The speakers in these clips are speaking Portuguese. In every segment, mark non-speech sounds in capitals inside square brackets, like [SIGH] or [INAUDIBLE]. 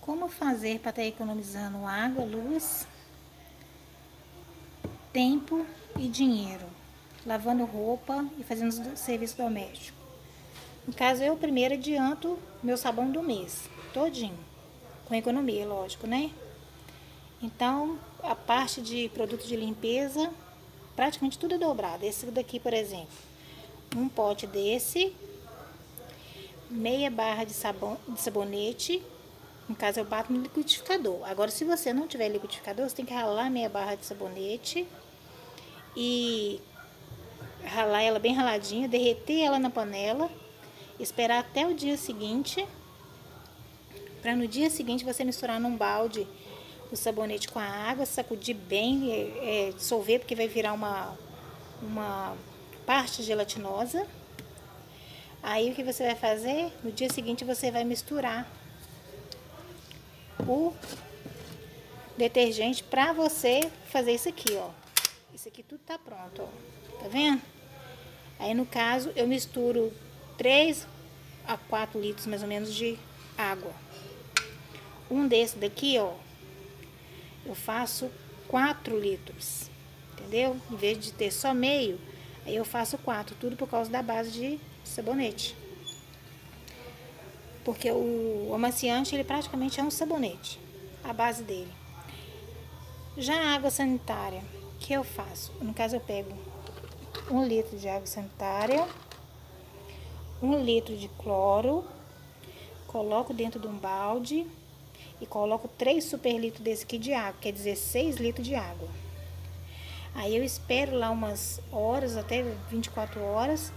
Como fazer para estar tá economizando água, luz, tempo e dinheiro, lavando roupa e fazendo serviço doméstico. No caso, eu primeiro adianto meu sabão do mês, todinho, com economia, lógico, né? Então, a parte de produto de limpeza, praticamente tudo é dobrado. Esse daqui, por exemplo, um pote desse, meia barra de, sabão, de sabonete, no caso eu bato no liquidificador. Agora, se você não tiver liquidificador, você tem que ralar meia barra de sabonete e ralar ela bem raladinha, derreter ela na panela, esperar até o dia seguinte, para no dia seguinte você misturar num balde o sabonete com a água, sacudir bem, é, é, dissolver, porque vai virar uma, uma parte gelatinosa. Aí o que você vai fazer? No dia seguinte você vai misturar o detergente para você fazer isso aqui, ó. Isso aqui tudo tá pronto, ó. Tá vendo? Aí no caso eu misturo 3 a 4 litros mais ou menos de água. Um desse daqui, ó, eu faço 4 litros, entendeu? Em vez de ter só meio, aí eu faço 4, tudo por causa da base de sabonete. Porque o amaciante, ele praticamente é um sabonete, a base dele. Já a água sanitária, que eu faço? No caso, eu pego um litro de água sanitária, um litro de cloro, coloco dentro de um balde e coloco 3 super litros desse aqui de água, quer dizer 6 litros de água. Aí eu espero lá umas horas, até 24 horas,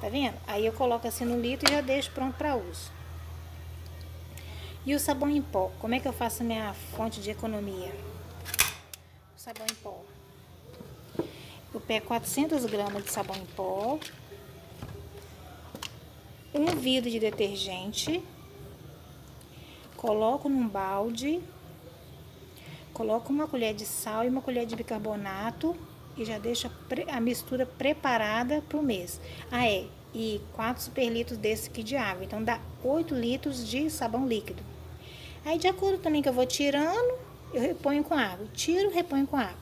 tá vendo? Aí eu coloco assim no litro e já deixo pronto para uso. E o sabão em pó, como é que eu faço minha fonte de economia? O sabão em pó. Eu pego 400 gramas de sabão em pó, um vidro de detergente, coloco num balde, coloco uma colher de sal e uma colher de bicarbonato e já deixo a mistura preparada para o mês. Ah, é, e 4 super litros desse aqui de água, então dá 8 litros de sabão líquido. Aí, de acordo também que eu vou tirando, eu reponho com água. Tiro, reponho com água.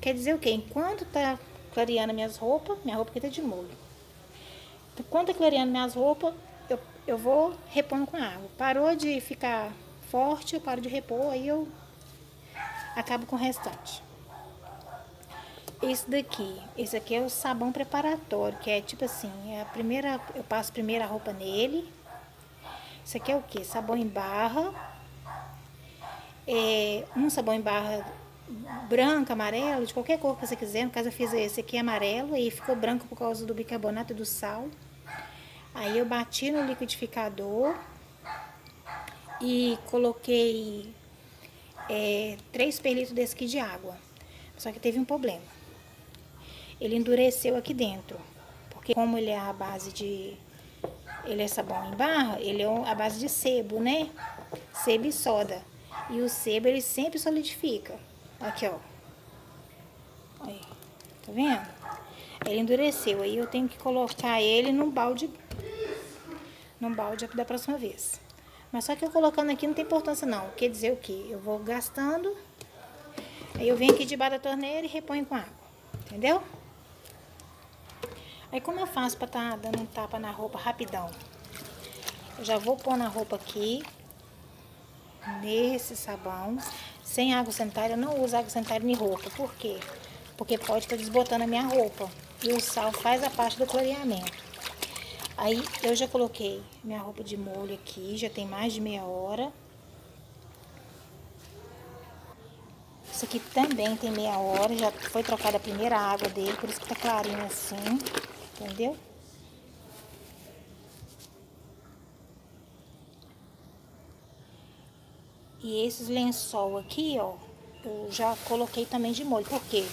Quer dizer o quê? Enquanto tá clareando minhas roupas, minha roupa aqui tá de molho. Enquanto tá clareando minhas roupas, eu vou repondo com água. Parou de ficar forte, eu paro de repor, aí eu acabo com o restante. Esse daqui, esse aqui é o sabão preparatório, que é tipo assim, é a primeira, eu passo a roupa nele. Isso aqui é o que? Sabão em barra. É, um sabão em barra branco, amarelo, de qualquer cor que você quiser. No caso eu fiz esse aqui amarelo e ficou branco por causa do bicarbonato e do sal. Aí eu bati no liquidificador e coloquei é, 3 pelitos desse aqui de água. Só que teve um problema. Ele endureceu aqui dentro. Porque como ele é a base de... Ele é sabão em barra, ele é a base de sebo, né? Sebo e soda. E o sebo, ele sempre solidifica. Aqui, ó. Aí, tá vendo? Ele endureceu. Aí eu tenho que colocar ele num balde num balde da próxima vez. Mas só que eu colocando aqui não tem importância não. Quer dizer o que? Eu vou gastando, aí eu venho aqui debaixo da torneira e reponho com água. Entendeu? Aí como eu faço estar tá dando um tapa na roupa rapidão? Eu já vou pôr na roupa aqui, nesse sabão, sem água sanitária. Eu não uso água sanitária em roupa. Por quê? Porque pode estar desbotando a minha roupa. E o sal faz a parte do clareamento. Aí eu já coloquei minha roupa de molho aqui, já tem mais de meia hora. Isso aqui também tem meia hora, já foi trocada a primeira água dele, por isso que tá clarinho assim, entendeu? E esses lençol aqui, ó, eu já coloquei também de molho, porque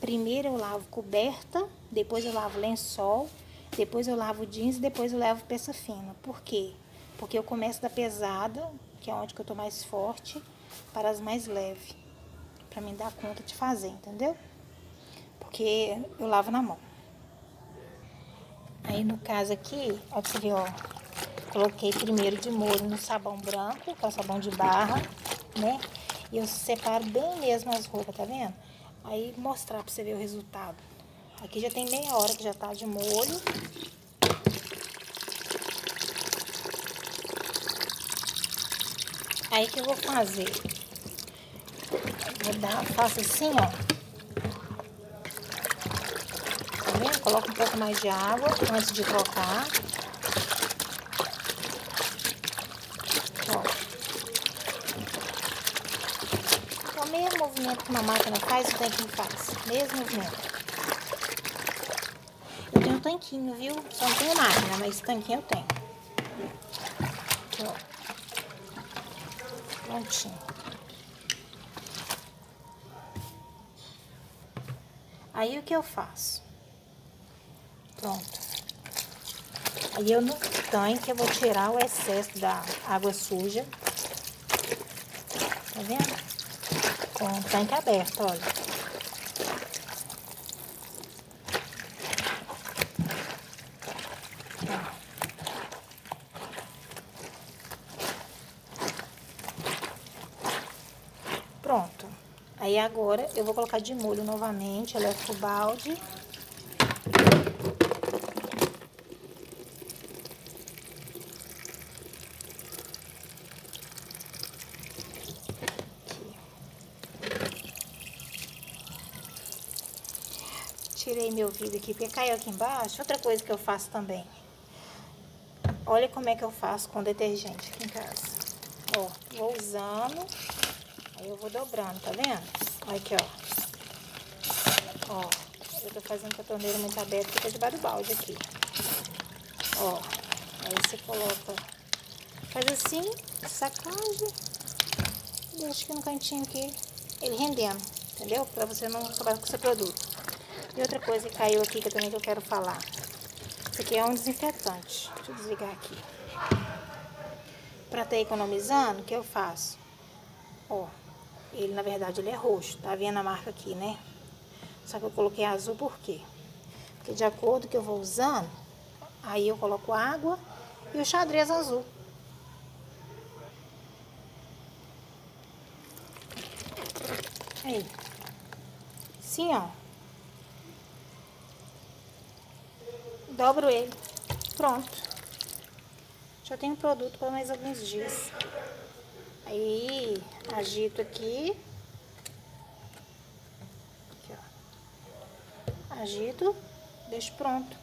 primeiro eu lavo coberta, depois eu lavo lençol depois eu lavo jeans e depois eu levo peça fina. Por quê? Porque eu começo da pesada, que é onde que eu tô mais forte, para as mais leves. Pra mim dar conta de fazer, entendeu? Porque eu lavo na mão. Aí no caso aqui, ó, você vê, ó. Coloquei primeiro de molho no sabão branco, que é o sabão de barra, né? E eu separo bem mesmo as roupas, tá vendo? Aí mostrar pra você ver o resultado. Aqui já tem meia hora que já tá de molho. Aí que eu vou fazer? Vou dar, faço assim, ó. Tá vendo? Coloco um pouco mais de água antes de trocar. Ó. É o mesmo movimento que uma máquina faz, o tanquinho faz. Mesmo movimento. Eu tenho um tanquinho, viu? Só não tenho máquina, mas tanquinho eu tenho. Ó prontinho. Aí o que eu faço? Pronto. Aí eu no tanque eu vou tirar o excesso da água suja. Tá vendo? Com o tanque aberto, olha. Pronto. Aí agora eu vou colocar de molho novamente, elevo o balde. Meu vidro aqui, porque caiu aqui embaixo. Outra coisa que eu faço também. Olha como é que eu faço com detergente aqui em casa. Ó, vou usando Aí eu vou dobrando, tá vendo? Olha aqui, ó. Ó, eu tô fazendo com a torneira muito aberta, fica debaixo do balde aqui. Ó, aí você coloca, faz assim, sacode, deixa aqui no cantinho aqui, ele rendendo, entendeu? Pra você não acabar com o seu produto. E outra coisa que caiu aqui que também que eu quero falar. Isso aqui é um desinfetante. Deixa eu desligar aqui. Pra estar economizando, o que eu faço? Ó, ele, na verdade, ele é roxo. Tá vendo a marca aqui, né? Só que eu coloquei azul por quê? Porque de acordo que eu vou usando, aí eu coloco água e o xadrez azul. Aí. Sim, ó. Dobro ele. Pronto. Já tenho produto para mais alguns dias. Aí, agito aqui. aqui ó. Agito, deixo pronto.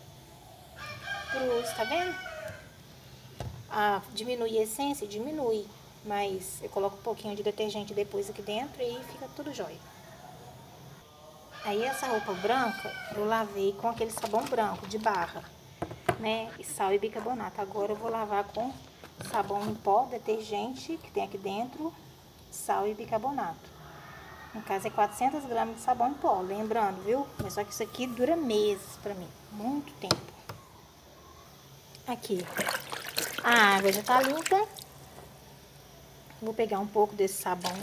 Pro tá vendo? Ah, diminui a essência? Diminui. Mas eu coloco um pouquinho de detergente depois aqui dentro e fica tudo jóia. Aí essa roupa branca eu lavei com aquele sabão branco de barra, né? E sal e bicarbonato. Agora eu vou lavar com sabão em pó, detergente que tem aqui dentro, sal e bicarbonato. No caso é 400 gramas de sabão em pó, lembrando, viu? Mas só que isso aqui dura meses pra mim, muito tempo. Aqui, a água já tá limpa. Vou pegar um pouco desse sabão.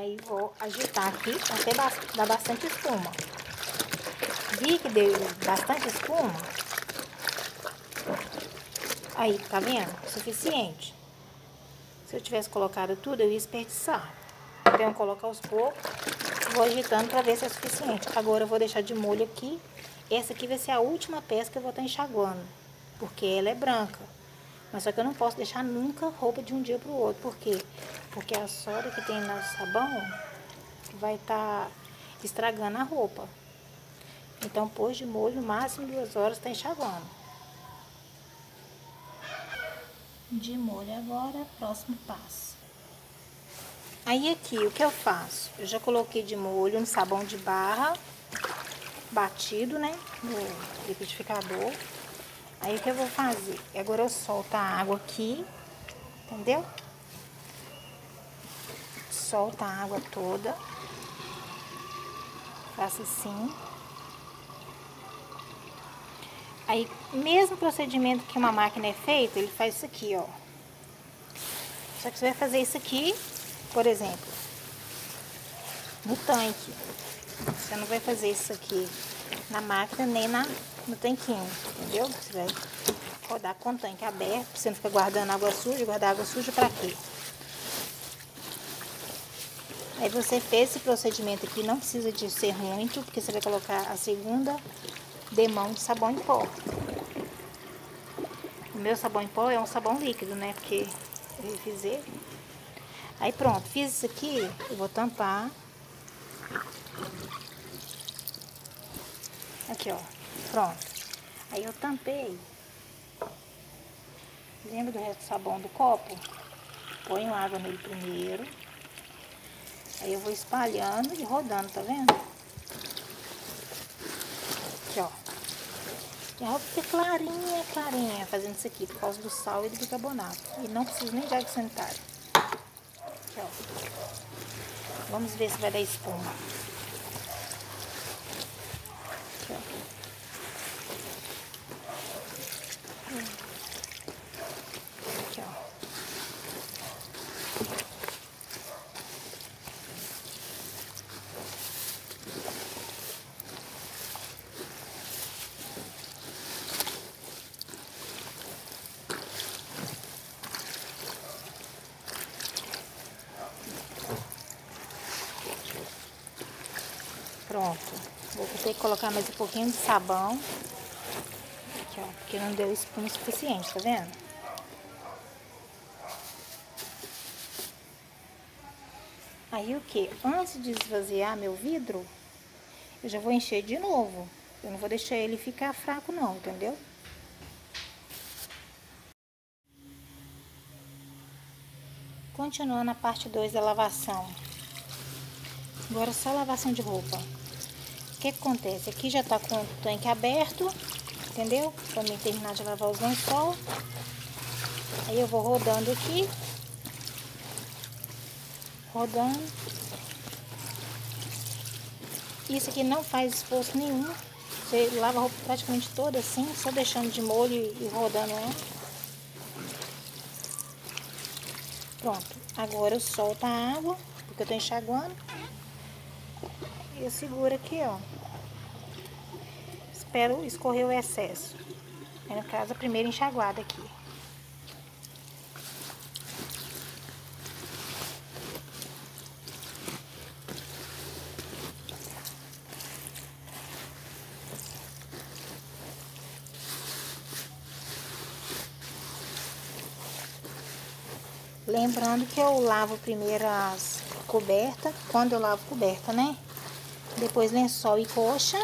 Aí vou agitar aqui até dar bastante espuma. Vi que deu bastante espuma, Aí, tá vendo? Suficiente. Se eu tivesse colocado tudo, eu ia desperdiçar. Então, eu coloco aos poucos, vou agitando pra ver se é suficiente. Agora, eu vou deixar de molho aqui. Essa aqui vai ser a última peça que eu vou estar tá enxaguando, porque ela é branca. Mas só que eu não posso deixar nunca roupa de um dia pro outro. Por quê? Porque a soda que tem no sabão vai estar tá estragando a roupa. Então, pôs de molho, máximo duas horas, tá enxaguando de molho agora, próximo passo. Aí aqui, o que eu faço? Eu já coloquei de molho no sabão de barra, batido, né, no liquidificador. Aí o que eu vou fazer? Agora eu solto a água aqui, entendeu? Solta a água toda. Faço assim. Aí, mesmo procedimento que uma máquina é feito, ele faz isso aqui, ó. Só que você vai fazer isso aqui, por exemplo, no tanque. Você não vai fazer isso aqui na máquina nem na, no tanquinho, entendeu? Você vai rodar com o tanque aberto, você não ficar guardando água suja, guardar água suja pra quê? Aí você fez esse procedimento aqui, não precisa de ser muito, porque você vai colocar a segunda demão de sabão em pó. O meu sabão em pó é um sabão líquido, né? Porque eu fiz ele. Aí pronto, fiz isso aqui, eu vou tampar. Aqui, ó. Pronto. Aí eu tampei. Lembra do resto do sabão do copo? Põe água nele primeiro. Aí eu vou espalhando e rodando, tá vendo? Aqui, ó. E a roupa fica clarinha, clarinha, fazendo isso aqui, por causa do sal e do bicarbonato. E não precisa nem de água sanitária. Aqui, ó. Vamos ver se vai dar espuma. Aqui, ó. Pronto. Vou ter que colocar mais um pouquinho de sabão. Aqui, ó, porque não deu espuma suficiente, tá vendo? Aí o que? Antes de esvaziar meu vidro, eu já vou encher de novo. Eu não vou deixar ele ficar fraco não, entendeu? Continuando a parte 2 da lavação. Agora só lavação de roupa que, que acontece? Aqui já tá com o tanque aberto, entendeu? Pra mim terminar de lavar os lençol. Aí eu vou rodando aqui. Rodando. Isso aqui não faz esforço nenhum. Você lava a roupa praticamente toda assim, só deixando de molho e rodando ela. Pronto. Agora eu solto a água, porque eu tô enxaguando. Eu seguro aqui, ó. Espero escorrer o excesso. Aí, no caso, a primeira enxaguada aqui. Lembrando que eu lavo primeiro as cobertas, quando eu lavo coberta, né? Depois lençol e coxa,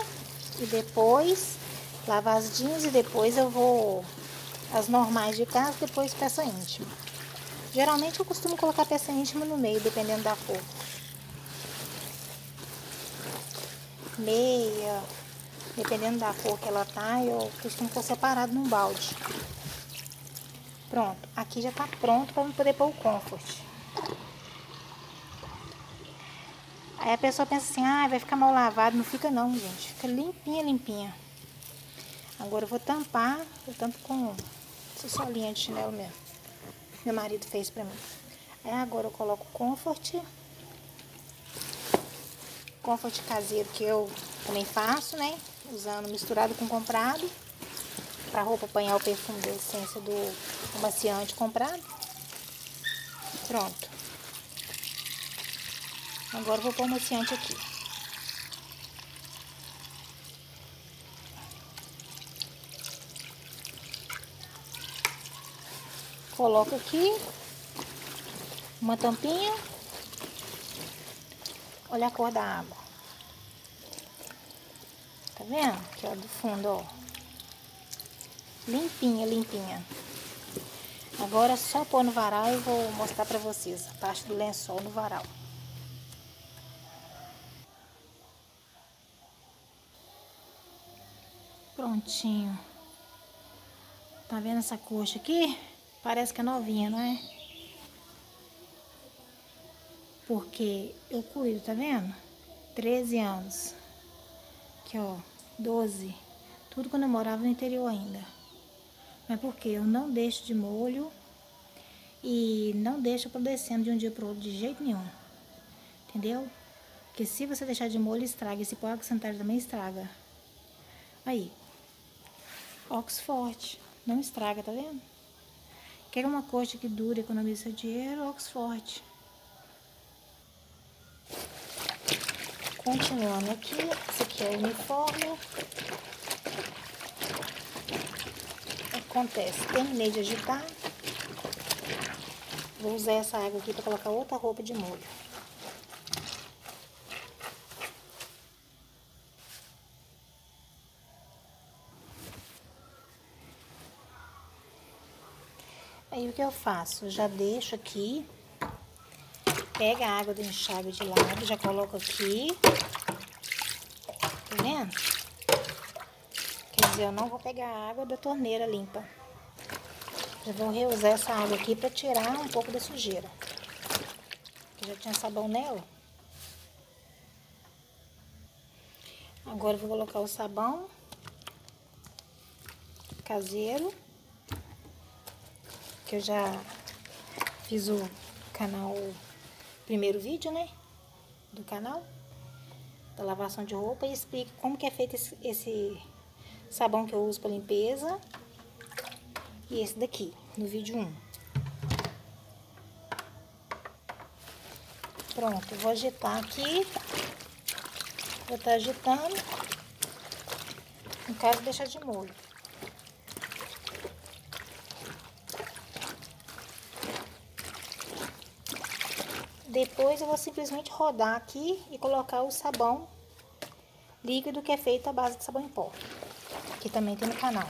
e depois lavar as jeans e depois eu vou as normais de casa, depois peça íntima. Geralmente eu costumo colocar peça íntima no meio, dependendo da cor. Meia, dependendo da cor que ela tá, eu costumo pôr separado num balde. Pronto, aqui já tá pronto para poder pôr o comfort. Aí a pessoa pensa assim, ah, vai ficar mal lavado. Não fica não, gente. Fica limpinha, limpinha. Agora eu vou tampar. Eu tampo com essa solinha de chinelo mesmo. Meu marido fez pra mim. Aí agora eu coloco comfort. Comfort caseiro que eu também faço, né? Usando misturado com comprado. Pra roupa apanhar o perfume da essência do amaciante comprado. Pronto. Agora vou pôr o maciante aqui. Coloco aqui uma tampinha. Olha a cor da água. Tá vendo? Aqui, ó, do fundo, ó. Limpinha, limpinha. Agora, só pôr no varal eu vou mostrar pra vocês a parte do lençol no varal. Prontinho. Tá vendo essa coxa aqui? Parece que é novinha, não é? Porque eu cuido, tá vendo? 13 anos. Aqui, ó. 12. Tudo quando eu morava no interior ainda. Mas porque eu não deixo de molho e não deixo apodrecendo de um dia pro outro de jeito nenhum. Entendeu? Porque se você deixar de molho, estraga. Esse pó sanitário também estraga. Aí, Oxford. Não estraga, tá vendo? Quer uma coxa que dure, economiza dinheiro, Oxford. Continuando aqui, esse aqui é o uniforme. Acontece, terminei de agitar. Vou usar essa água aqui para colocar outra roupa de molho. Aí o que eu faço? já deixo aqui, pega a água do enxágue de lado, já coloco aqui. Tá vendo? Quer dizer, eu não vou pegar a água da torneira limpa. Eu vou reusar essa água aqui para tirar um pouco da sujeira. Que já tinha sabão nela. Agora eu vou colocar o sabão caseiro que eu já fiz o canal, primeiro vídeo, né, do canal, da lavação de roupa e explico como que é feito esse, esse sabão que eu uso para limpeza e esse daqui, no vídeo 1. Pronto, vou agitar aqui, vou estar tá agitando, no caso deixar de molho. Depois eu vou simplesmente rodar aqui e colocar o sabão líquido que é feito à base de sabão em pó. Que também tem no canal.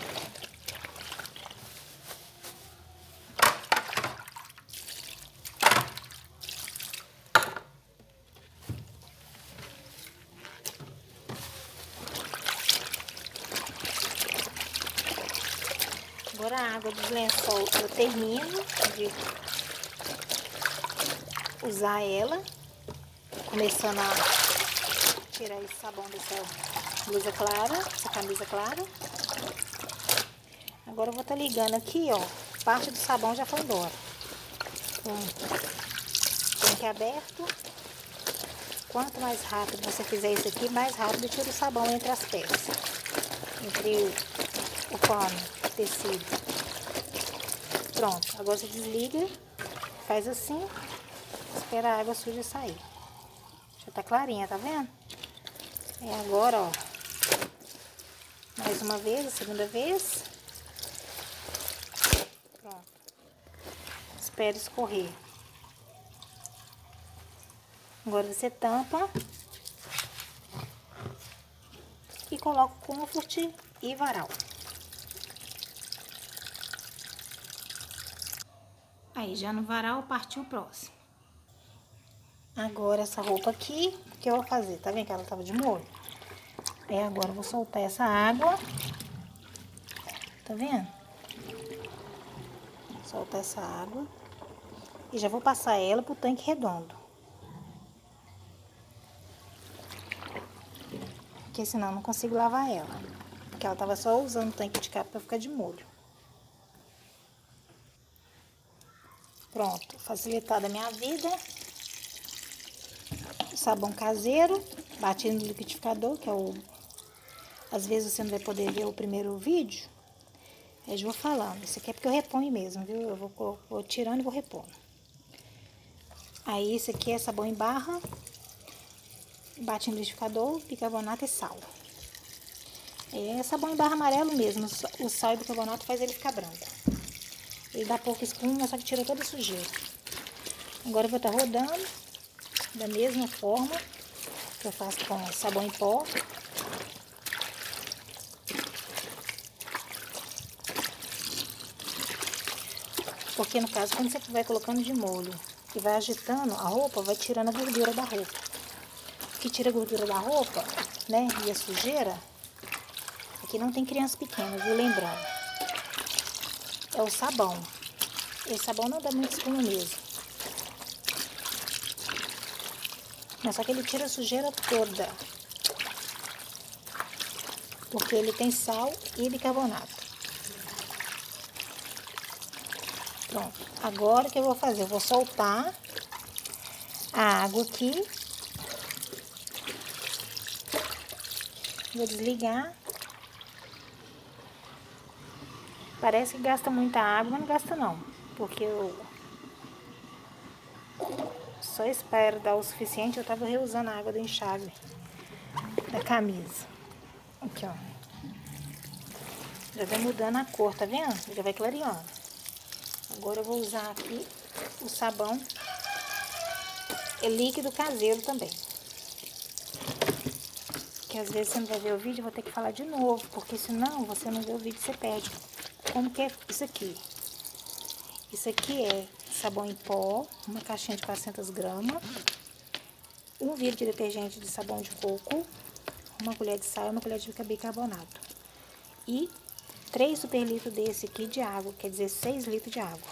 Agora a água dos lençol eu termino de usar ela, começando a tirar esse sabão dessa blusa clara, essa camisa clara. Agora eu vou estar tá ligando aqui, ó, parte do sabão já foi embora. Tem aqui aberto. Quanto mais rápido você fizer isso aqui, mais rápido tira o sabão entre as peças. Entre o, o pano, o tecido. Pronto, agora você desliga, faz assim espera a água suja sair. Já tá clarinha, tá vendo? E agora, ó. Mais uma vez, a segunda vez. Pronto. Espera escorrer. Agora você tampa. E coloca comfort e varal. Aí, já no varal, partiu o próximo. Agora essa roupa aqui, que eu vou fazer? Tá vendo que ela tava de molho? Aí agora eu vou soltar essa água. Tá vendo? Soltar essa água. E já vou passar ela pro tanque redondo. Porque senão eu não consigo lavar ela. Porque ela tava só usando o tanque de capa pra ficar de molho. Pronto, facilitada a minha vida sabão caseiro, batido no liquidificador, que é o... Às vezes você não vai poder ver o primeiro vídeo, eu vou falando. Isso aqui é porque eu reponho mesmo, viu? Eu vou, vou tirando e vou repondo. Aí, esse aqui é sabão em barra, bate no liquidificador, bicarbonato e sal. É sabão em barra amarelo mesmo, o sal e bicarbonato faz ele ficar branco. Ele dá pouca espuma, só que tira toda a sujeira. Agora eu vou estar tá rodando da mesma forma que eu faço com sabão em pó. Porque no caso, quando você vai colocando de molho e vai agitando a roupa, vai tirando a gordura da roupa. Que tira a gordura da roupa, né, e a sujeira, aqui não tem criança pequena, viu, lembrando. É o sabão. Esse sabão não dá muito espuma mesmo. Só que ele tira a sujeira toda. Porque ele tem sal e bicarbonato. Pronto. Agora o que eu vou fazer? Eu vou soltar a água aqui. Vou desligar. Parece que gasta muita água, mas não gasta não. Porque eu só espero dar o suficiente. Eu tava reusando a água do enxágue da camisa. Aqui, ó. Já vai mudando a cor, tá vendo? Já vai clareando. Agora eu vou usar aqui o sabão. É líquido caseiro também. Que às vezes você não vai ver o vídeo, eu vou ter que falar de novo. Porque senão você não vê o vídeo, você perde. Como que é isso aqui? Isso aqui é sabão em pó, uma caixinha de 400 gramas, um vidro de detergente de sabão de coco, uma colher de sal e uma colher de bicarbonato. E 3 super litros desse aqui de água, quer dizer 6 litros de água.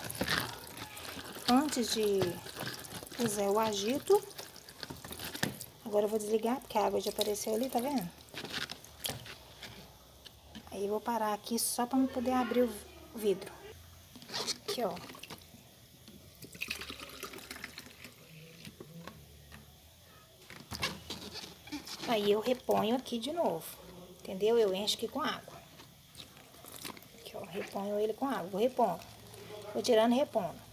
Antes de usar o agito, agora eu vou desligar, porque a água já apareceu ali, tá vendo? Aí eu vou parar aqui só para poder abrir o vidro. Aqui, ó. Aí eu reponho aqui de novo, entendeu? Eu encho aqui com água. Aqui, ó, reponho ele com água, vou repondo. Vou tirando e repondo.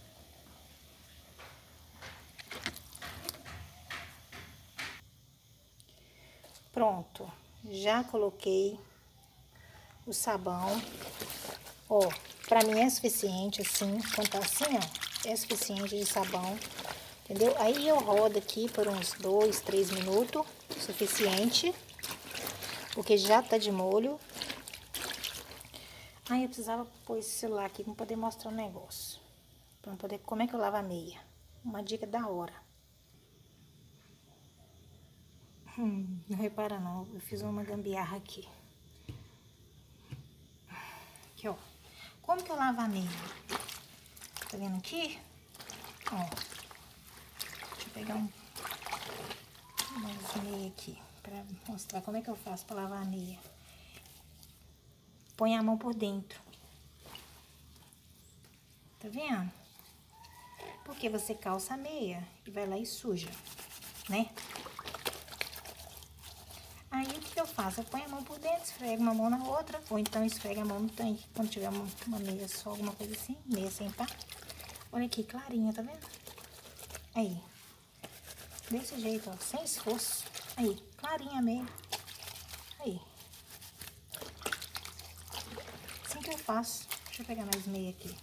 Pronto, já coloquei o sabão. Ó, pra mim é suficiente assim, quando tá assim, ó, é suficiente de sabão, entendeu? Aí eu rodo aqui por uns dois, três minutos suficiente, porque já tá de molho. Aí eu precisava pôr esse celular aqui para poder mostrar um negócio. Para poder, como é que eu lavo a meia. Uma dica da hora. Hum, não repara não, eu fiz uma gambiarra aqui. Aqui, ó. Como que eu lavo a meia? Tá vendo aqui? Ó. Pegar um mais meia aqui, pra mostrar como é que eu faço pra lavar a meia. Põe a mão por dentro. Tá vendo? Porque você calça a meia e vai lá e suja, né? Aí, o que eu faço? Eu ponho a mão por dentro, esfrego uma mão na outra, ou então esfrega a mão no tanque, quando tiver uma, uma meia só, alguma coisa assim, meia sem par. Olha aqui, clarinha, tá vendo? Aí, Desse jeito, ó, sem esforço. Aí, clarinha mesmo. Aí. Assim que eu faço. Deixa eu pegar mais meia aqui.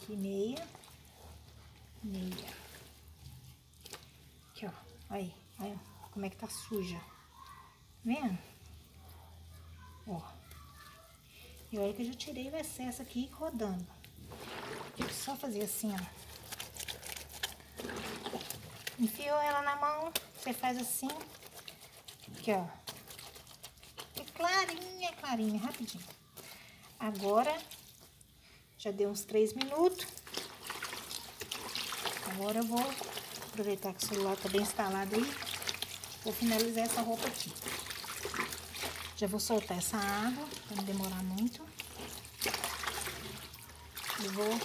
Aqui, meia. Meia. Aqui, ó. Aí, olha como é que tá suja. Tá vendo? Ó. E olha que eu já tirei o excesso aqui rodando. Só fazer assim, ó. Enfiou ela na mão, você faz assim. Aqui, ó. E clarinha, clarinha, rapidinho. Agora, já deu uns três minutos. Agora eu vou aproveitar que o celular tá bem instalado aí. Vou finalizar essa roupa aqui. Já vou soltar essa água, pra não demorar muito. E vou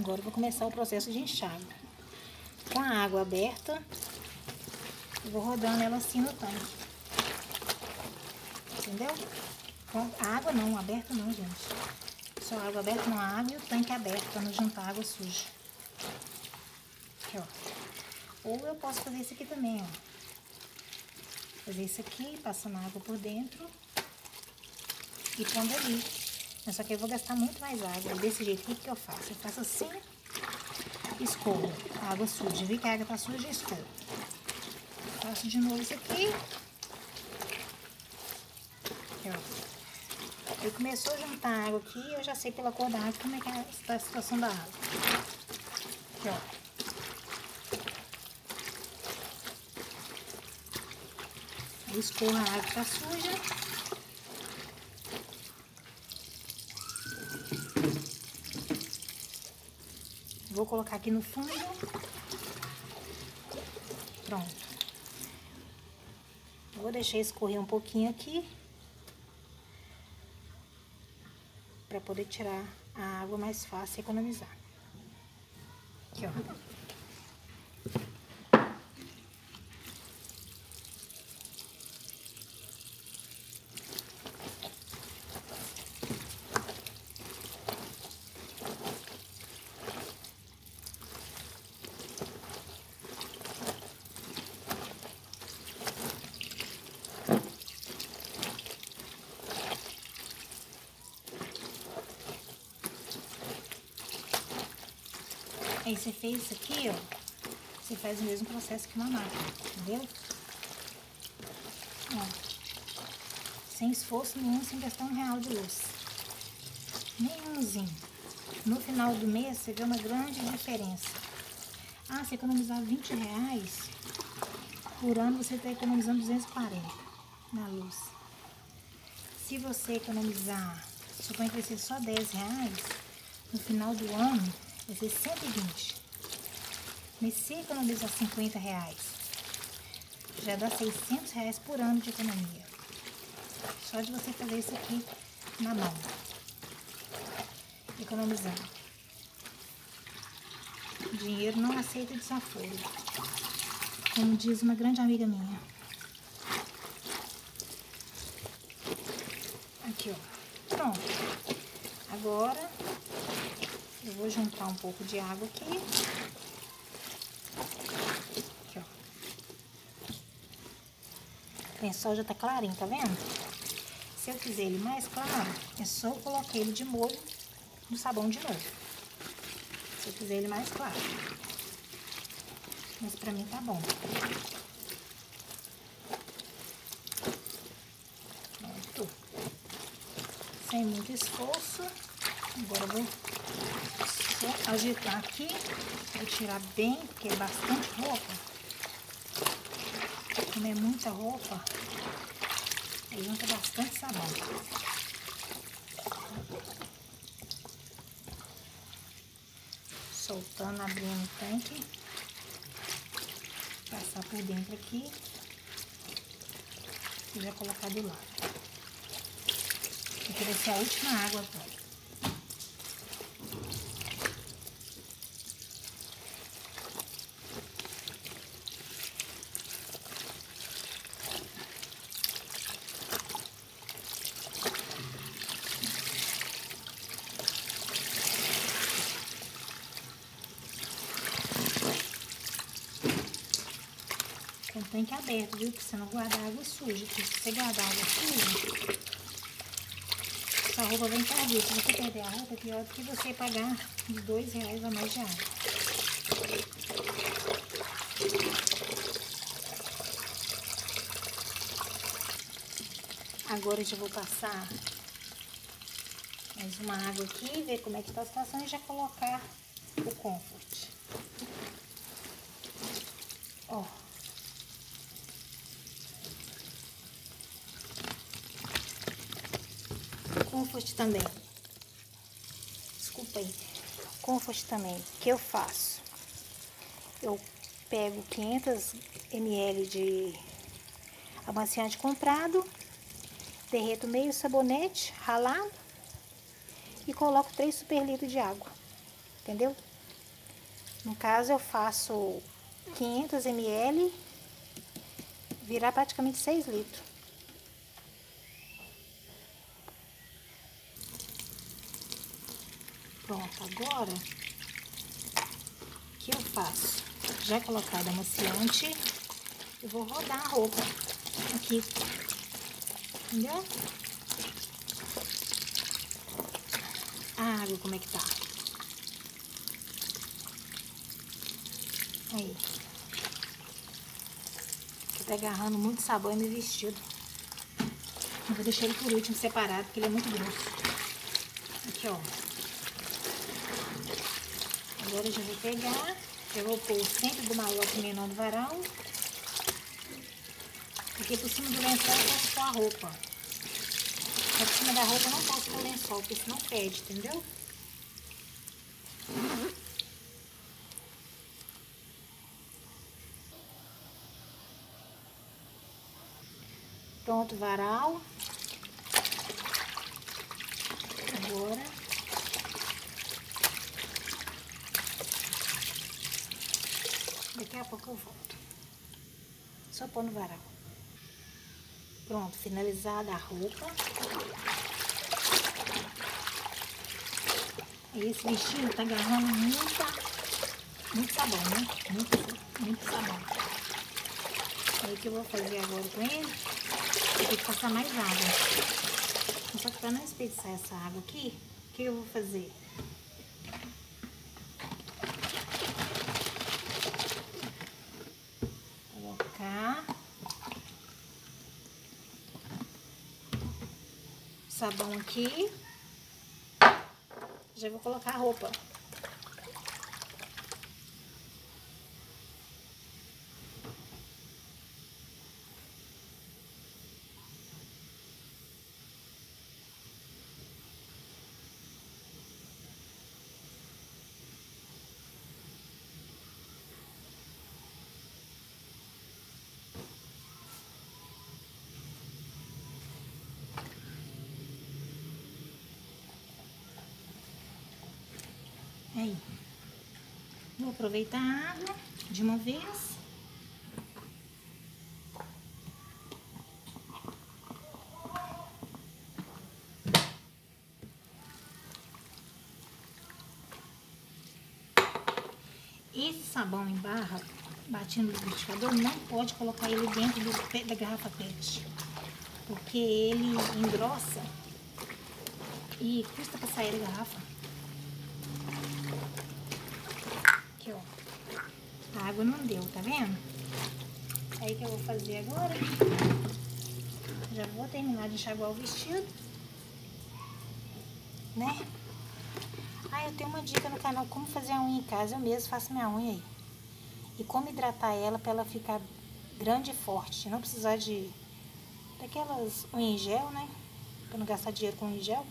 Agora vou começar o processo de enxágue. Com a água aberta, vou rodando ela assim no tanque. Entendeu? Com a água não, aberta não, gente. Só água aberta, não a água e o tanque aberto, para não juntar água suja. Aqui, ó. Ou eu posso fazer isso aqui também, ó. Fazer isso aqui, passando água por dentro e pondo ali. Só que eu vou gastar muito mais água. Desse jeito, o que eu faço? Eu faço assim, escorro a água suja. Vi que a água tá suja, escorro. Faço de novo isso aqui. Aqui, ó. Eu começou a juntar água aqui, eu já sei pela cor da água como é que está é a situação da água. Aqui, ó. Aí escorro a água que tá suja. Vou colocar aqui no fundo. Pronto. Vou deixar escorrer um pouquinho aqui. Pra poder tirar a água mais fácil e economizar. Aqui, ó. Você fez isso aqui, ó. Você faz o mesmo processo que uma máquina, entendeu? Ó. Sem esforço nenhum, sem um real de luz. Nenhumzinho. No final do mês, você vê uma grande diferença. Ah, você economizar 20 reais, por ano você está economizando 240 na luz. Se você economizar, suponha que vai ser só 10 reais, no final do ano vai ser 120. Mas se economizar 50 reais, já dá 600 reais por ano de economia. Só de você fazer isso aqui na mão. Economizando. Dinheiro não aceita desaforo. Como diz uma grande amiga minha. Aqui, ó. Pronto. Agora, eu vou juntar um pouco de água aqui. Aqui, ó. O lençol já tá clarinho, tá vendo? Se eu quiser ele mais claro, é só eu colocar ele de molho no sabão de novo. Se eu quiser ele mais claro. Mas pra mim tá bom. Pronto. Sem muito esforço. Agora eu vou só agitar aqui. Vou tirar bem, porque é bastante roupa. Como é muita roupa, aí junta bastante sabão. Soltando, abrindo o tanque passar por dentro aqui e já colocar do lado. Aqui vai ser a última água agora. Tanque aberto, viu? Pra você não guardar água suja. Porque se você guardar água suja, sua roupa vem perder. Se você perder a roupa, é pior do que você pagar uns dois reais a mais de água. Agora eu já vou passar mais uma água aqui, ver como é que tá a situação e já colocar o comfort. Ó. Comfort também. Desculpa aí. Comfort também. O que eu faço? Eu pego 500 ml de amaciante comprado, derreto meio sabonete ralado e coloco 3 super litros de água. Entendeu? No caso, eu faço 500 ml, virar praticamente 6 litros. Pronto, agora, o que eu faço? Já colocado amaciante, eu vou rodar a roupa aqui, entendeu? A água, como é que tá? Aí. Aqui tá agarrando muito sabão no vestido. Eu vou deixar ele por último separado, porque ele é muito grosso. Aqui, ó. Agora eu já vou pegar, eu vou pôr o centro do maior menor do varal. Porque por cima do lençol eu posso pôr a roupa. Por cima da roupa eu não posso pôr o lençol, porque senão pede, entendeu? Pronto, varal. Agora Daqui a pouco eu volto. Só pôr no varal. Pronto, finalizada a roupa. Esse vestido tá agarrando muita, muito sabão, né? Muito, muito sabão. Aí o que eu vou fazer agora com ele? Eu tenho que passar mais água. Só que para não desperdiçar essa água aqui, o que eu vou fazer? sabão aqui. Já vou colocar a roupa. Aí. Aproveitar a água de uma vez. Esse sabão em barra, batido no liquidificador, não pode colocar ele dentro do, da garrafa PET. Porque ele engrossa e custa para sair da garrafa. A água não deu, tá vendo? Aí que eu vou fazer agora. Já vou terminar de enxaguar o vestido. Né? Ah, eu tenho uma dica no canal como fazer a unha em casa. Eu mesmo faço minha unha aí. E como hidratar ela para ela ficar grande e forte. Não precisar de daquelas unha em gel, né? Pra não gastar dinheiro com unha em gel.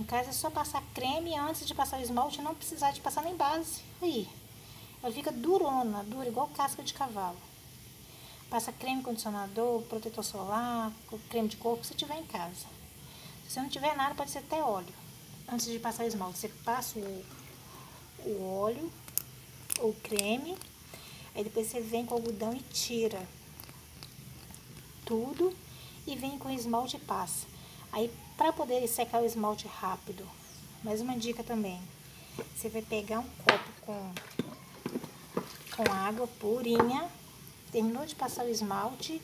Em casa é só passar creme antes de passar o esmalte, não precisar de passar nem base. Aí, ela fica durona, dura, igual casca de cavalo. Passa creme condicionador, protetor solar, creme de corpo, se tiver em casa. Se você não tiver nada, pode ser até óleo. Antes de passar o esmalte, você passa o, o óleo, o creme, aí depois você vem com o algodão e tira tudo e vem com o esmalte e passa. Aí, para poder secar o esmalte rápido, mais uma dica também, você vai pegar um copo com com água purinha. Terminou de passar o esmalte,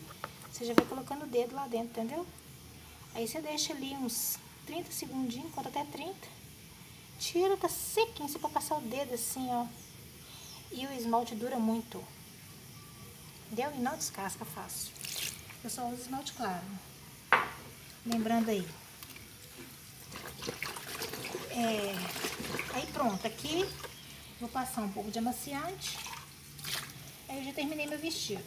você já vai colocando o dedo lá dentro, entendeu? Aí você deixa ali uns 30 segundinhos, conta até 30. Tira, tá sequinho, você pode passar o dedo assim, ó. E o esmalte dura muito. Entendeu? E não descasca fácil. Eu só uso esmalte claro. Lembrando aí. É, aí pronto, aqui vou passar um pouco de amaciante. Aí eu já terminei meu vestido.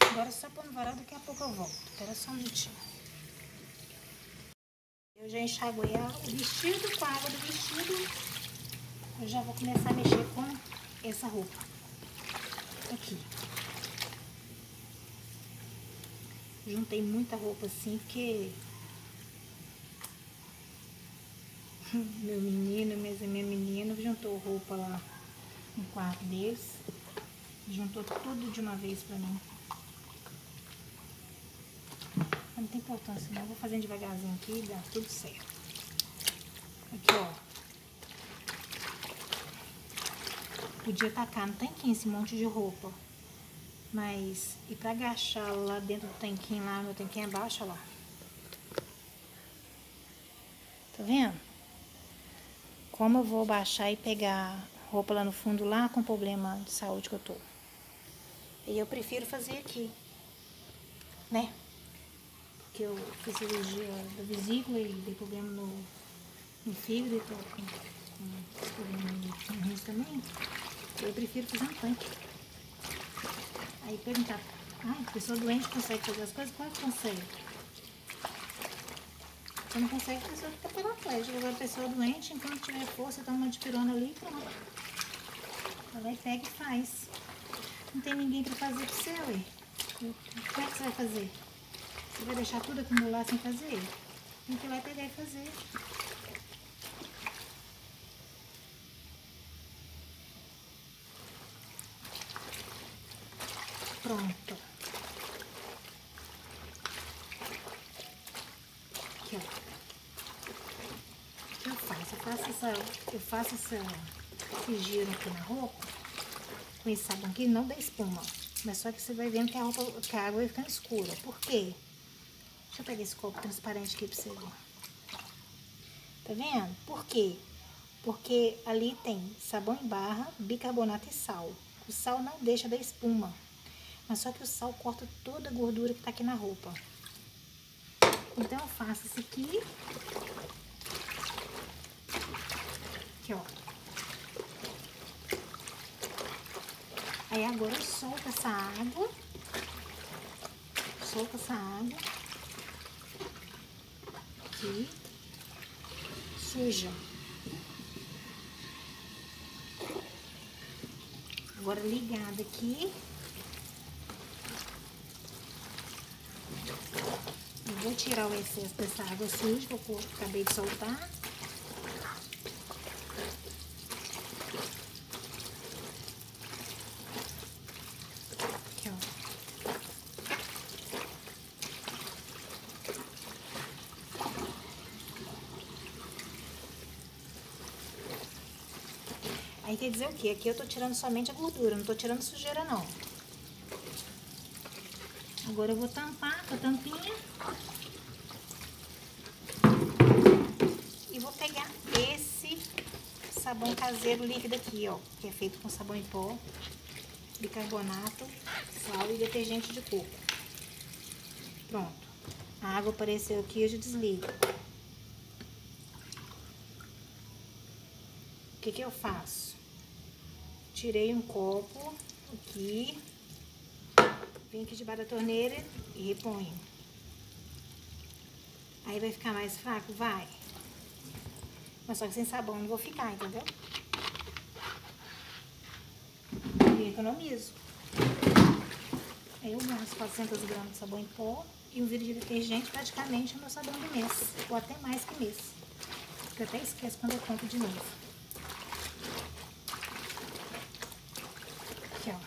Agora é só pôr no varal, daqui a pouco eu volto. Espera só um minutinho. Eu já enxaguei o vestido com a água do vestido. Eu já vou começar a mexer com essa roupa. Aqui. Juntei muita roupa assim, porque... [LAUGHS] Meu menino, minha, menina juntou roupa lá no quarto deles. Juntou tudo de uma vez pra mim. Não tem importância não. Eu vou fazendo devagarzinho aqui e dá tudo certo. Aqui, ó. Podia tacar no tanquinho esse monte de roupa. Mas, e pra agachar lá dentro do tanquinho lá, meu tanquinho é lá. Tá vendo? Como eu vou baixar e pegar roupa lá no fundo, lá com problema de saúde que eu tô. E eu prefiro fazer aqui, né? Porque eu fiz cirurgia da vesícula e dei problema no, no fígado e tô com, com problema no rins também. Eu prefiro fazer um tanque. Aí perguntar, ah, pessoa doente consegue fazer as coisas? Claro que consegue. Você não consegue, a pessoa fica paraplégica. Agora a pessoa doente, enquanto tiver força, toma uma dipirona ali e pronto. Ela vai, pega e faz. Não tem ninguém para fazer pro seu, ué. Como é que você vai fazer? Você vai deixar tudo acumular sem fazer? Tem que ir lá pegar e fazer. Pronto. Aqui, ó. O que eu faço? Eu faço essa, eu faço essa, esse giro aqui na roupa com esse sabão aqui não dá espuma. Mas só que você vai vendo que a, roupa, que a água vai ficando escura. Por quê? Deixa eu pegar esse copo transparente aqui pra você ver. Tá vendo? Por quê? Porque ali tem sabão em barra, bicarbonato e sal. O sal não deixa da espuma. Mas só que o sal corta toda a gordura que tá aqui na roupa. Então, eu faço isso aqui. Aqui, ó. Aí, agora eu solto essa água. Solto essa água. Aqui. Suja. Agora ligada aqui. Vou tirar o excesso dessa água suja que eu acabei de soltar. Dizer o quê? Aqui eu tô tirando somente a gordura, não tô tirando sujeira não. Agora eu vou tampar com a tampinha. E vou pegar esse sabão caseiro líquido aqui, ó. Que é feito com sabão em pó, bicarbonato, sal e detergente de coco. Pronto. A água apareceu aqui, eu já desligo. O que que eu faço? Tirei um copo aqui. Vem aqui debaixo da torneira e reponho. Aí vai ficar mais fraco? Vai. Mas só que sem sabão não vou ficar, entendeu? E economizo. Aí eu gasto 400 gramas de sabão em pó e um vidro de detergente praticamente é o meu sabão do mês. Ou até mais que mês. Porque eu até esqueço quando eu compro de novo. Aqui, ó.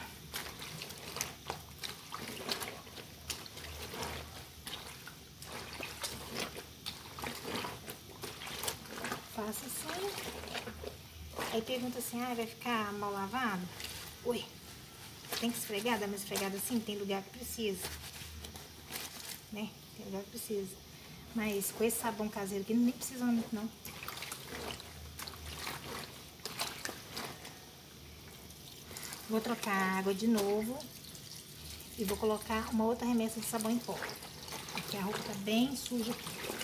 Faço assim. Aí pergunta assim, ah, vai ficar mal lavado? Oi, tem que esfregar, dar uma esfregada assim? Tem lugar que precisa. Né? Tem lugar que precisa. Mas com esse sabão caseiro aqui, nem precisa muito não. Vou trocar a água de novo. E vou colocar uma outra remessa de sabão em pó. Porque a roupa tá bem suja aqui.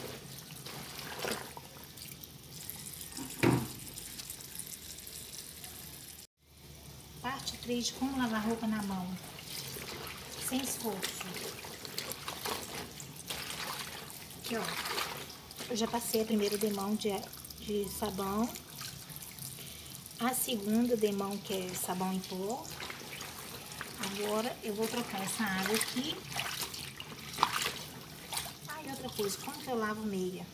3 de como lavar roupa na mão. Sem esforço. Aqui, ó. Eu já passei a primeira demão de, de sabão. A segunda demão, que é sabão em pó. Agora eu vou trocar essa água aqui. Ah, e outra coisa, como que eu lavo meia?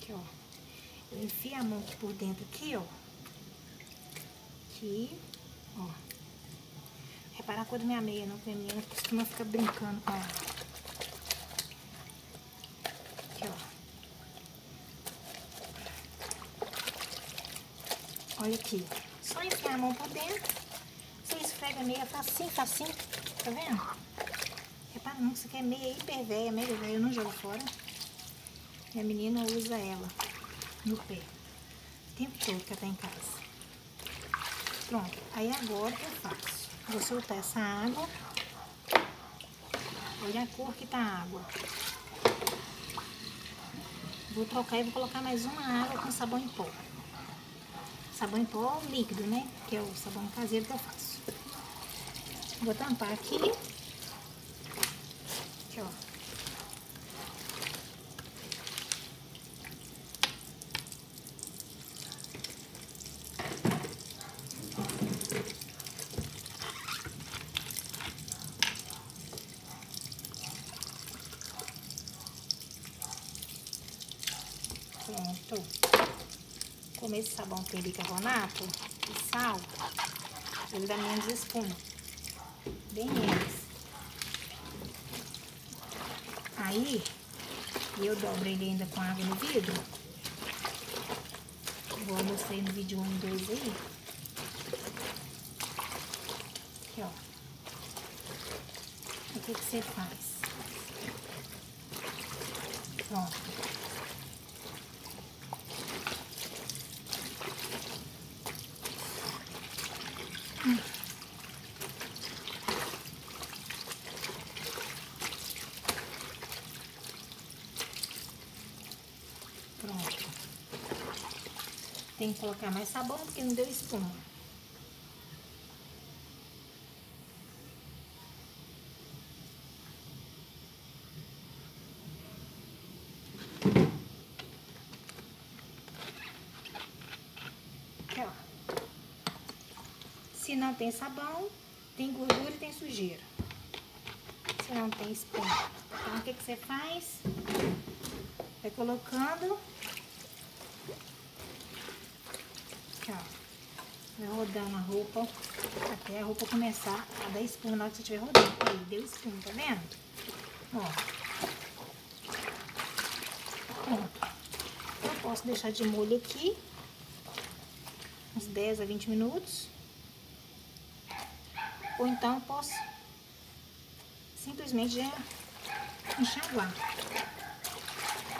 Aqui, ó. Eu enfio a mão por dentro, aqui, ó. Aqui, ó. Repara a cor da minha meia, não, porque a minha costuma ficar brincando com ela. Aqui, ó. Olha aqui. Só enfiar a mão por dentro. Você esfrega a meia facinho, facinho. Tá vendo? Repara não, isso aqui é meia hiper velha, meia velha. Eu não jogo fora. Minha menina usa ela no pé. O tempo todo que ela tá em casa. Pronto. Aí agora eu faço? Vou soltar essa água. Olha a cor que tá a água. Vou trocar e vou colocar mais uma água com sabão em pó. Sabão em pó líquido, né? Que é o sabão caseiro que eu faço. Vou tampar. Aqui, ó. Pronto. Como bicarbonato e sal, ele dá menos espuma. Bem menos. Aí, eu dobro ele ainda com água no vidro. Eu mostrei no vídeo 1 e 2 aí. Aqui, ó. O que que você faz? Pronto. Tem que colocar mais sabão porque não deu espuma. Aqui, ó. Se não tem sabão, tem gordura e tem sujeira. Se não tem espuma. Então, o que, que você faz? Vai colocando Aqui, ó. Vai rodando a roupa até a roupa começar a dar espuma na hora que você estiver rodando. Aí, deu espuma, tá vendo? Ó. Pronto. Eu posso deixar de molho aqui uns 10 a 20 minutos. Ou então posso simplesmente enxaguar.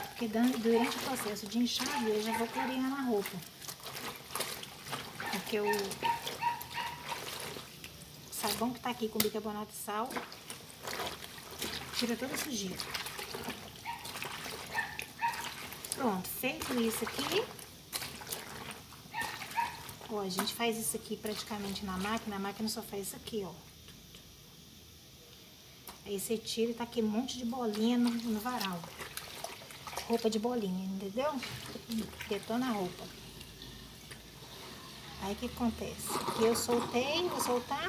Porque durante o processo de enxágue eu já vou clareando a roupa porque o sabão que tá aqui com bicarbonato de sal tira toda a sujeira. Pronto, feito isso aqui, ó, a gente faz isso aqui praticamente na máquina, a máquina só faz isso aqui, ó. Aí você tira e tá aqui um monte de bolinha no, no varal. Roupa de bolinha, entendeu? Detona a roupa. Aí o que acontece? Aqui eu soltei, vou soltar.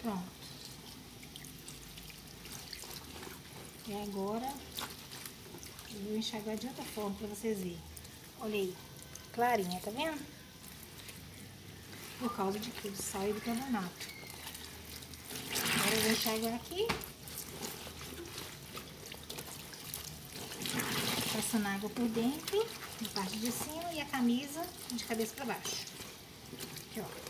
Pronto. E agora eu vou enxaguar de outra forma para vocês verem. Olha aí, clarinha, tá vendo? Por causa de que? Do sal e do carbonato. Agora eu vou enxaguar aqui. Passando água por dentro, na parte de cima, e a camisa de cabeça para baixo. Aqui, ó.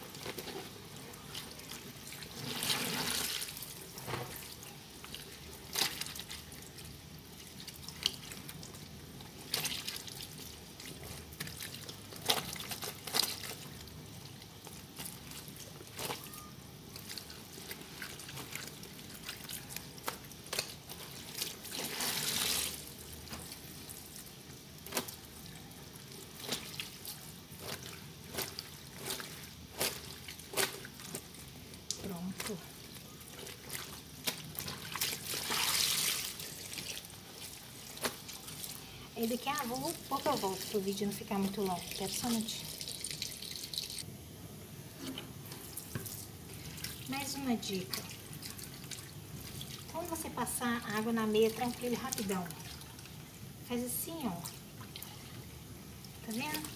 Aí daqui a pouco eu volto para o vídeo não ficar muito longo. Quero só um minutinho. Mais uma dica. Quando você passar água na meia, tranquilo rapidão. Faz assim, ó. Tá vendo?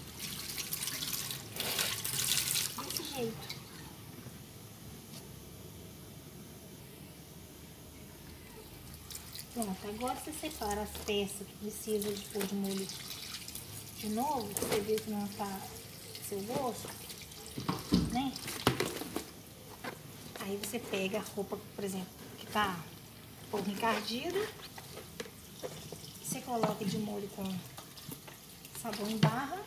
Desse jeito. Pronto, agora você separa as peças que precisa de pôr de molho de novo, você vê que não tá seu gosto, né? Aí você pega a roupa, por exemplo, que tá um pouco encardida, você coloca de molho com sabão em barra.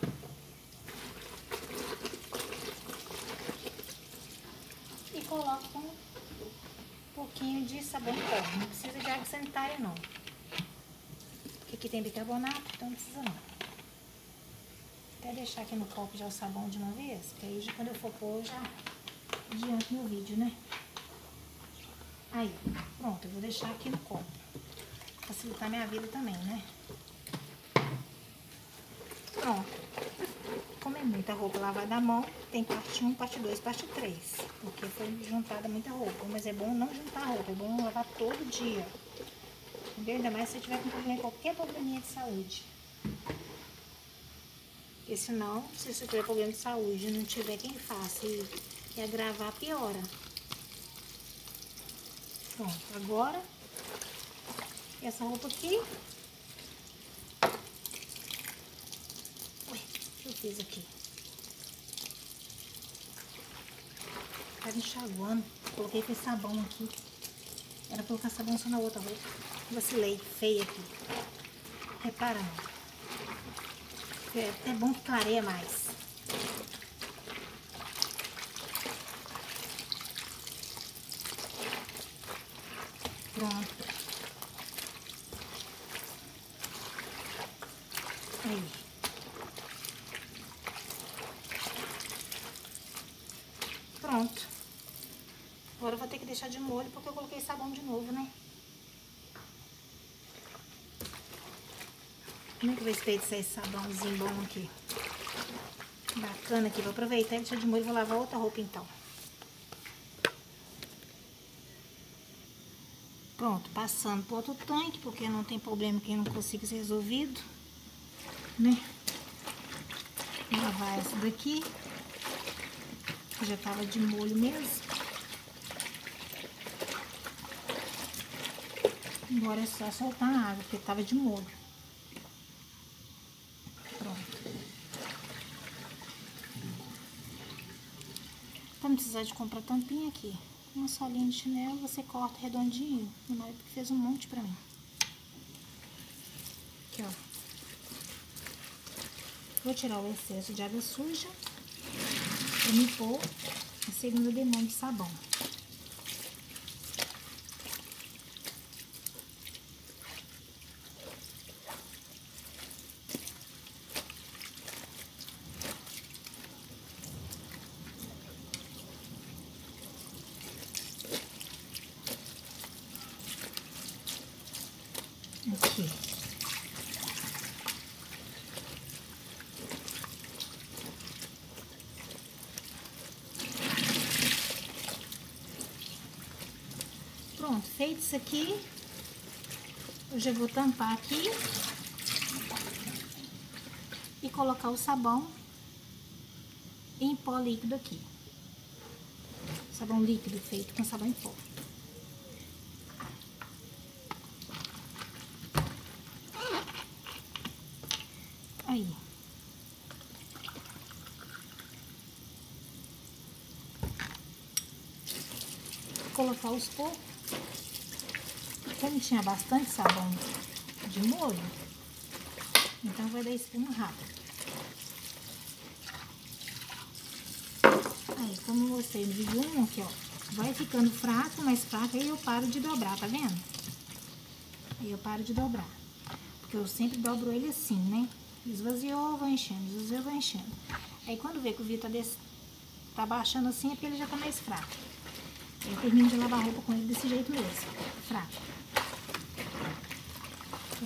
E coloca com pouquinho de sabão em pó. Não precisa de água sanitária, não. Aqui tem bicarbonato, então não precisa não. Até deixar aqui no copo já o sabão de uma vez, que aí quando eu for pôr, já adianto no vídeo, né? Aí, pronto, eu vou deixar aqui no copo. Facilitar minha vida também, né? Pronto como é muita roupa lavada à mão, tem parte 1, parte 2, parte 3. Porque foi juntada muita roupa. Mas é bom não juntar roupa, é bom lavar todo dia. Entendeu? Ainda mais se tiver com problema, qualquer probleminha de saúde. Porque senão, se você tiver problema de saúde e não tiver quem faça e, e agravar, piora. Pronto, agora essa roupa aqui que eu fiz aqui? Tava enxaguando. Coloquei com sabão aqui. Era colocar sabão só na outra roupa vacilei feia aqui. Reparando. É, é bom que clareia mais. Pronto. Aí. Pronto. Agora eu vou ter que deixar de molho porque eu coloquei sabão de novo, né? Como é que eu vou desperdiçar esse sabãozinho bom aqui? Bacana aqui. Vou aproveitar e deixar de molho e vou lavar outra roupa então. Pronto, passando pro outro tanque, porque não tem problema que não consiga ser resolvido, né? Vou lavar essa daqui, que já tava de molho mesmo. Agora é só soltar a água, porque tava de molho. Pronto. Pra não precisar de comprar tampinha aqui uma solinha de chinelo, você corta redondinho. Meu marido fez um monte pra mim. Aqui, ó. Vou tirar o excesso de água suja e me pôr a segunda demão de sabão. Aqui. Isso aqui, eu vou tampar aqui e colocar o sabão em pó líquido aqui. Sabão líquido feito com sabão em pó. Aí. Colocar os poucos. Como tinha bastante sabão de molho, então vai dar espuma rápido. Aí, como vocês viram aqui, ó, vai ficando fraco, mais fraco, aí eu paro de dobrar, tá vendo? Aí eu paro de dobrar. Porque eu sempre dobro ele assim, né? Esvaziou, vou enchendo, esvaziou, vou enchendo. Aí quando vê que o vidro tá, tá baixando assim, é porque ele já tá mais fraco. Eu termino de lavar roupa com ele desse jeito mesmo, fraco.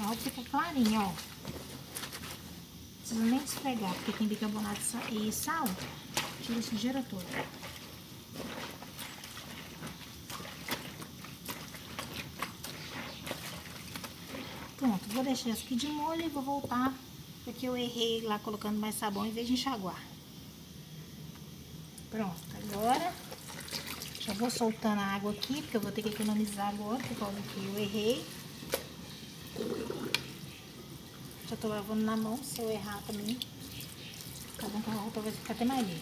E fica clarinha, ó. Não precisa nem esfregar, porque tem bicarbonato e sal, tira a sujeira toda. Pronto, vou deixar isso aqui de molho e vou voltar porque eu errei lá colocando mais sabão em vez de enxaguar. Pronto, agora já vou soltando a água aqui, porque eu vou ter que economizar agora, por causa que eu errei. Já tô lavando na mão, se eu errar também, tá bom que a roupa vai ficar até mais limpa.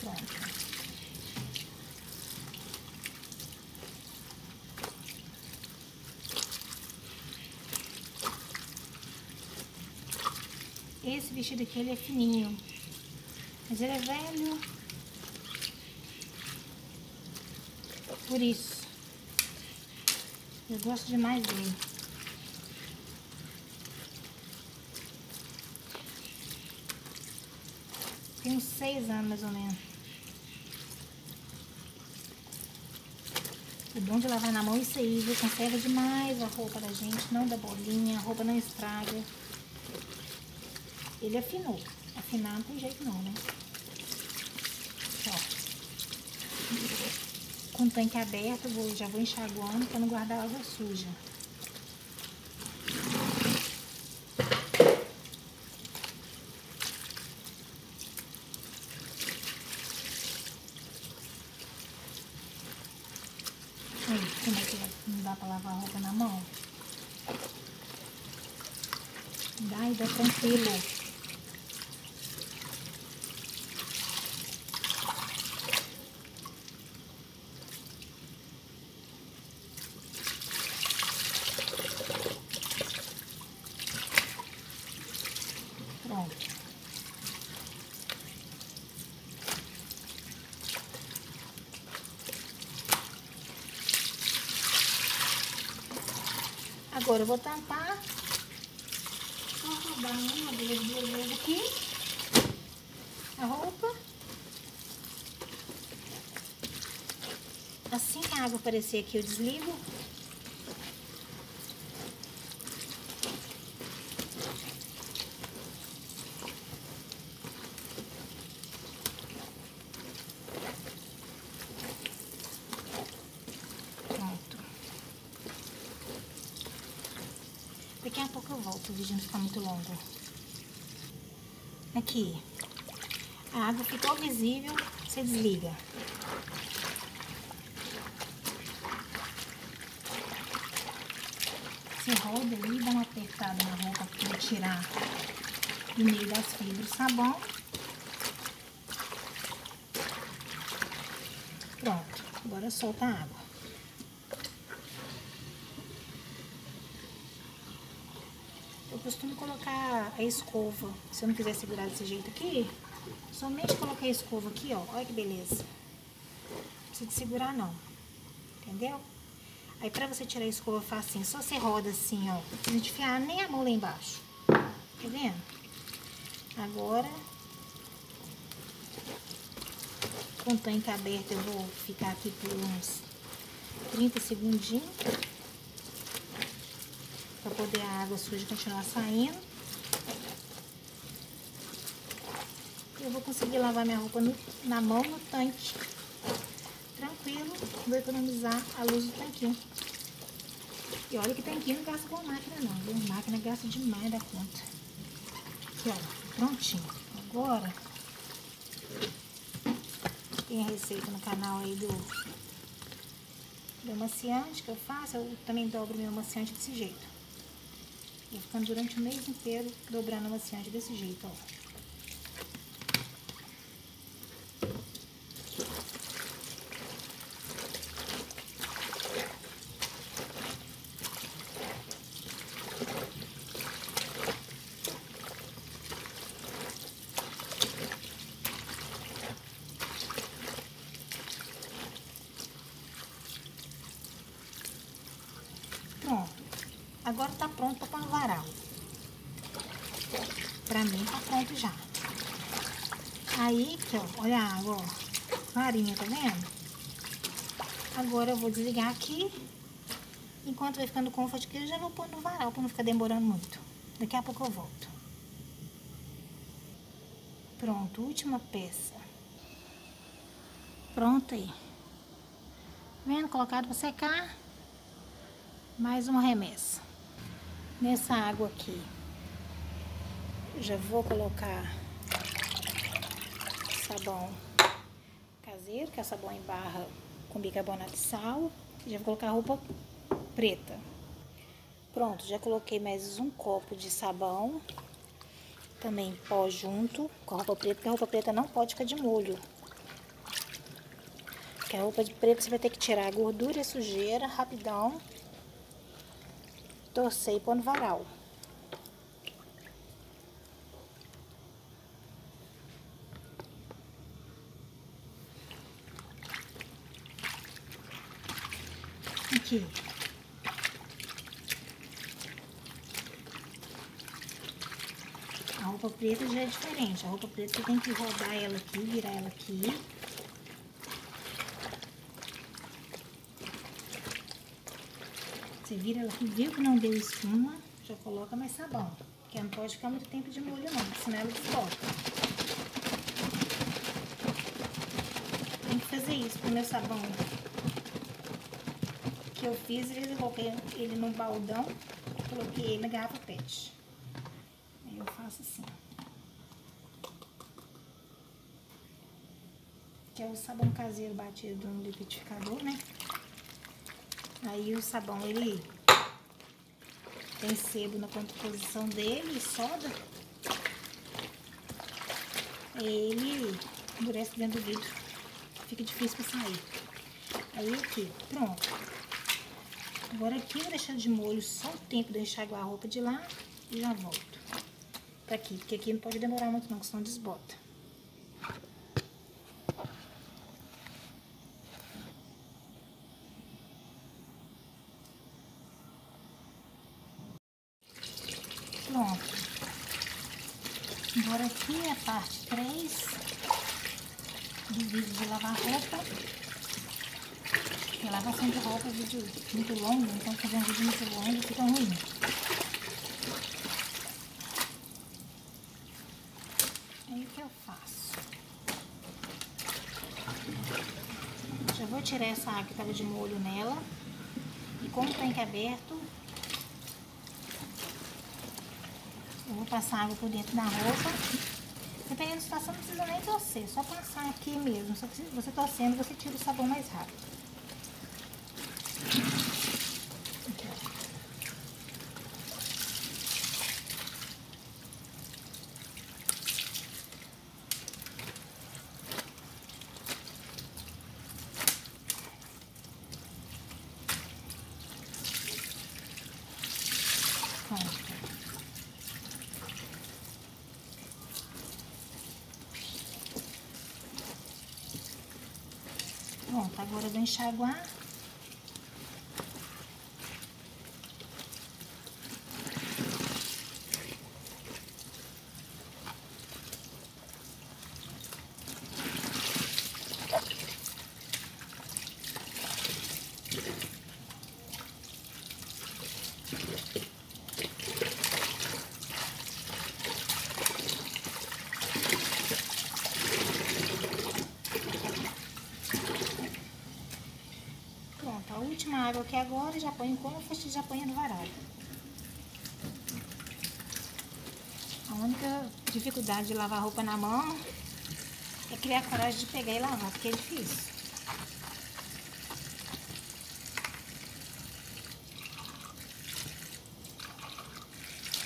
Pronto. Esse vestido aqui, ele é fininho. Mas ele é velho. Por isso. Eu gosto demais dele. Seis anos, mais ou menos. O bom de lavar na mão é isso aí, viu? Conserva demais a roupa da gente, não dá bolinha, a roupa não estraga. Ele afinou. Afinar não tem jeito não, né? Ó. Com o tanque aberto, vou, já vou enxaguando para não guardar água suja. Aí, como é que não dá para lavar a roupa na mão? Tranquilo. Pronto. Agora eu vou tampar. Vou rodar uma, duas, duas vezes aqui. A roupa. Assim que a água aparecer aqui, eu desligo. Pronto. Daqui a pouco eu volto, o vídeo não ficar muito longo. Aqui. A água ficou visível, você desliga. Você roda ali, dá uma apertada na roupa para tirar do meio das fibras o sabão. Pronto, agora solta a água. Eu costumo colocar a escova, se eu não quiser segurar desse jeito aqui, somente colocar a escova aqui, ó, olha que beleza. Não precisa de segurar não, entendeu? Aí pra você tirar a escova facinho, só você roda assim, ó. Não enfiar nem a mão lá embaixo. Tá vendo? Agora, com o tanque aberto, eu vou ficar aqui por uns 30 segundinhos. Pra poder a água suja continuar saindo. Eu vou conseguir lavar minha roupa no, na mão no tanque tranquilo, vou economizar a luz do tanquinho. E olha que tanquinho não gasta com a máquina não? A máquina gasta demais da conta. Aqui, ó, prontinho. Agora, tem a receita no canal aí do, do amaciante que eu faço. Eu também dobro meu amaciante desse jeito. Vou ficando durante o mês inteiro dobrando o amaciante desse jeito, ó. Agora tá pronto para no varal. Pra mim tá pronto já. Aí, aqui, ó, olha a água, ó. Farinha, tá vendo? Agora eu vou desligar aqui. Enquanto vai ficando comfort aqui, eu já vou pôr no varal pra não ficar demorando muito. Daqui a pouco eu volto. Pronto, última peça. Pronto aí. Vendo? Colocado pra secar. Mais uma remessa. Nessa água aqui, já vou colocar sabão caseiro, que é sabão em barra com bicarbonato de sal. Já vou colocar roupa preta. Pronto, já coloquei mais um copo de sabão. Também pó junto com a roupa preta, porque a roupa preta não pode ficar de molho. Porque a roupa de preta você vai ter que tirar a gordura e a sujeira rapidão torcer e pôr no varal. Aqui. A roupa preta já é diferente. A roupa preta você tem que rodar ela aqui, virar ela aqui. Você vira viu que não deu espuma, já coloca mais sabão. Porque não pode ficar muito tempo de molho não, senão ela desbota. Tem que fazer isso com o meu sabão. Que eu fiz, eu coloquei ele num baldão, coloquei ele na garrafa pet. Aí eu faço assim. Que é o sabão caseiro batido no liquidificador, né? Aí o sabão, ele tem sebo na composição dele, soda. Ele endurece dentro do vidro. Fica difícil pra sair. Aí aqui, pronto. Agora aqui eu vou deixar de molho só o tempo de eu enxaguar a roupa de lá e já volto. Pra aqui, porque aqui não pode demorar muito não, senão desbota. Pronto. Agora aqui é a parte 3 do vídeo de lavar roupa. a vídeo muito longo, então fazer um vídeo muito longo fica ruim. Aí o que eu faço? Já vou tirar essa água que estava de molho nela. E com o tanque aberto, eu vou passar água por dentro da roupa. Dependendo da situação, não precisa nem torcer, só passar aqui mesmo. Só que você torcendo, você tira o sabão mais rápido. Pronto, agora eu vou enxaguar. última água aqui agora, já ponho como fosse já ponho no varal. A única dificuldade de lavar roupa na mão é criar coragem de pegar e lavar, porque é difícil.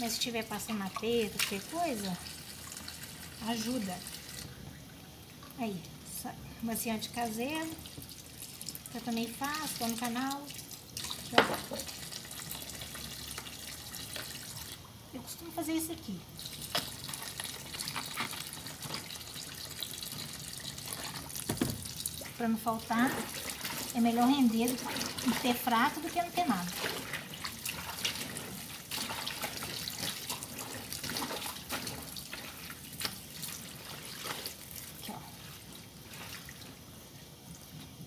Mas se estiver passando aperto, qualquer coisa, ajuda. Aí, maciante caseiro eu também faço, tô no canal. Eu costumo fazer isso aqui. Pra não faltar, é melhor render e ter fraco do que não ter nada.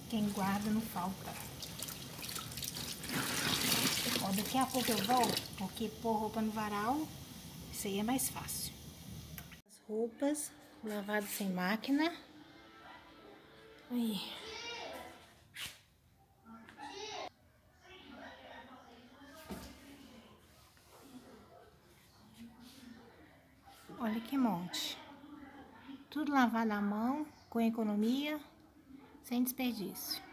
Quem guarda não falta. Ó, daqui a pouco eu volto, porque pôr roupa no varal, isso aí é mais fácil. As roupas lavadas sem máquina. Aí. Olha que monte. Tudo lavado à mão, com economia sem desperdício.